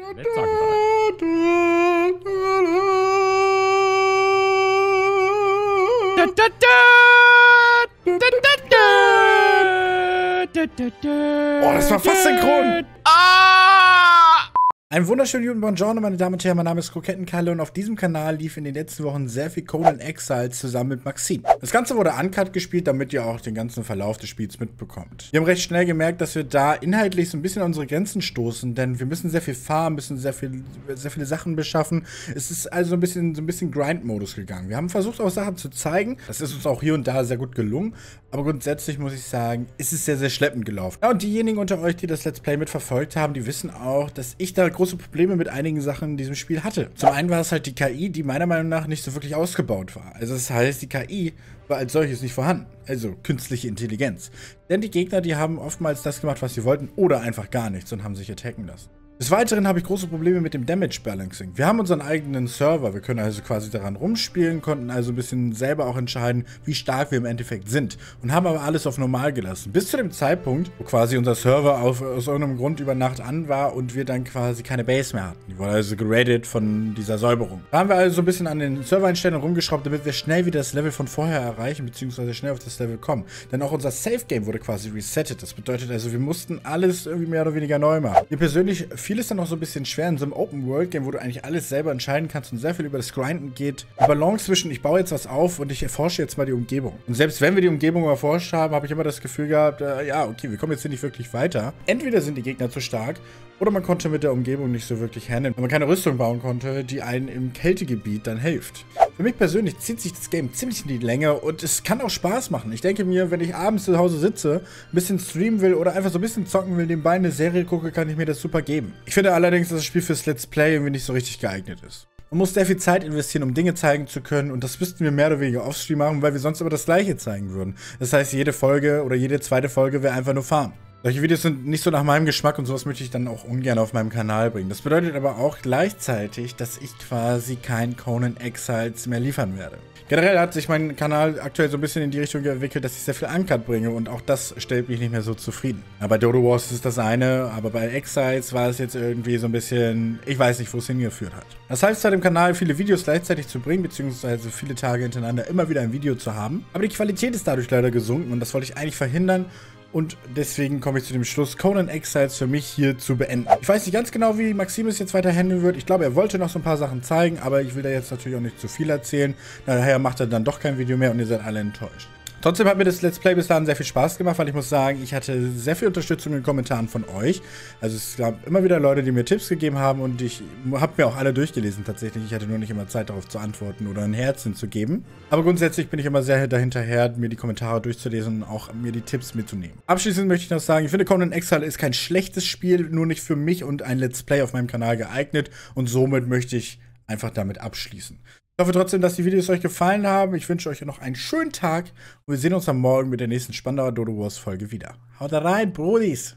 Oh, das war fast synchron. Ah! Einen wunderschönen guten Buongiorno, meine Damen und Herren. Mein Name ist Krokettenkalle und auf diesem Kanal lief in den letzten Wochen sehr viel Conan Exiles zusammen mit Maxim. Das Ganze wurde uncut gespielt, damit ihr auch den ganzen Verlauf des Spiels mitbekommt. Wir haben recht schnell gemerkt, dass wir da inhaltlich so ein bisschen an unsere Grenzen stoßen, denn wir müssen sehr viel farmen, müssen sehr, viel, sehr viele Sachen beschaffen. Es ist also ein bisschen, so ein bisschen Grind-Modus gegangen. Wir haben versucht, auch Sachen zu zeigen. Das ist uns auch hier und da sehr gut gelungen. Aber grundsätzlich muss ich sagen, ist es sehr, sehr schleppend gelaufen. Ja, und diejenigen unter euch, die das Let's Play mitverfolgt haben, die wissen auch, dass ich da große Probleme mit einigen Sachen in diesem Spiel hatte. Zum einen war es halt die KI, die meiner Meinung nach nicht so wirklich ausgebaut war. Also das heißt, die KI war als solches nicht vorhanden. Also künstliche Intelligenz. Denn die Gegner, die haben oftmals das gemacht, was sie wollten, oder einfach gar nichts und haben sich attacken lassen. Des Weiteren habe ich große Probleme mit dem Damage Balancing. Wir haben unseren eigenen Server, wir können also quasi daran rumspielen, konnten also ein bisschen selber auch entscheiden, wie stark wir im Endeffekt sind und haben aber alles auf normal gelassen. Bis zu dem Zeitpunkt, wo quasi unser Server auf, aus irgendeinem Grund über Nacht an war und wir dann quasi keine Base mehr hatten. Die wurde also geradet von dieser Säuberung. Da haben wir also so ein bisschen an den Servereinstellungen rumgeschraubt, damit wir schnell wieder das Level von vorher erreichen, beziehungsweise schnell auf das Level kommen. Denn auch unser Safe Game wurde quasi resettet. Das bedeutet also, wir mussten alles irgendwie mehr oder weniger neu machen. Mir persönlich fiel es dann auch so ein bisschen schwer in so einem Open-World-Game, wo du eigentlich alles selber entscheiden kannst und sehr viel über das Grinden geht. Die Balance zwischen, ich baue jetzt was auf und ich erforsche jetzt mal die Umgebung. Und selbst wenn wir die Umgebung erforscht haben, habe ich immer das Gefühl gehabt, äh, ja, okay, wir kommen jetzt hier nicht wirklich weiter. Entweder sind die Gegner zu stark oder man konnte mit der Umgebung nicht so wirklich handeln, weil man keine Rüstung bauen konnte, die einen im Kältegebiet dann hilft. Für mich persönlich zieht sich das Game ziemlich in die Länge und es kann auch Spaß machen. Ich denke mir, wenn ich abends zu Hause sitze, ein bisschen streamen will oder einfach so ein bisschen zocken will, nebenbei eine Serie gucke, kann ich mir das super geben. Ich finde allerdings, dass das Spiel fürs Let's Play irgendwie nicht so richtig geeignet ist. Man muss sehr viel Zeit investieren, um Dinge zeigen zu können und das müssten wir mehr oder weniger offstream machen, weil wir sonst immer das gleiche zeigen würden. Das heißt, jede Folge oder jede zweite Folge wäre einfach nur Farm. Solche Videos sind nicht so nach meinem Geschmack und sowas möchte ich dann auch ungern auf meinem Kanal bringen. Das bedeutet aber auch gleichzeitig, dass ich quasi kein Conan Exiles mehr liefern werde. Generell hat sich mein Kanal aktuell so ein bisschen in die Richtung entwickelt, dass ich sehr viel Uncut bringe und auch das stellt mich nicht mehr so zufrieden. Aber bei Dodo Wars ist das eine, aber bei Exiles war es jetzt irgendwie so ein bisschen, ich weiß nicht, wo es hingeführt hat. Das heißt zwar dem Kanal viele Videos gleichzeitig zu bringen, beziehungsweise viele Tage hintereinander immer wieder ein Video zu haben, aber die Qualität ist dadurch leider gesunken und das wollte ich eigentlich verhindern und deswegen komme ich zu dem Schluss, Conan Exiles für mich hier zu beenden. Ich weiß nicht ganz genau, wie Maximus jetzt weiter handeln wird. Ich glaube, er wollte noch so ein paar Sachen zeigen, aber ich will da jetzt natürlich auch nicht zu viel erzählen. Daher macht er dann doch kein Video mehr und ihr seid alle enttäuscht. Trotzdem hat mir das Let's Play bis dahin sehr viel Spaß gemacht, weil ich muss sagen, ich hatte sehr viel Unterstützung in den Kommentaren von euch. Also es gab immer wieder Leute, die mir Tipps gegeben haben und ich habe mir auch alle durchgelesen tatsächlich. Ich hatte nur nicht immer Zeit darauf zu antworten oder ein Herzchen zu geben. Aber grundsätzlich bin ich immer sehr dahinterher, mir die Kommentare durchzulesen und auch mir die Tipps mitzunehmen. Abschließend möchte ich noch sagen, ich finde Conan Exile ist kein schlechtes Spiel, nur nicht für mich und ein Let's Play auf meinem Kanal geeignet und somit möchte ich einfach damit abschließen. Ich hoffe trotzdem, dass die Videos euch gefallen haben. Ich wünsche euch noch einen schönen Tag und wir sehen uns am Morgen mit der nächsten Spandauer Dodo Wars Folge wieder. Haut rein, Brodis!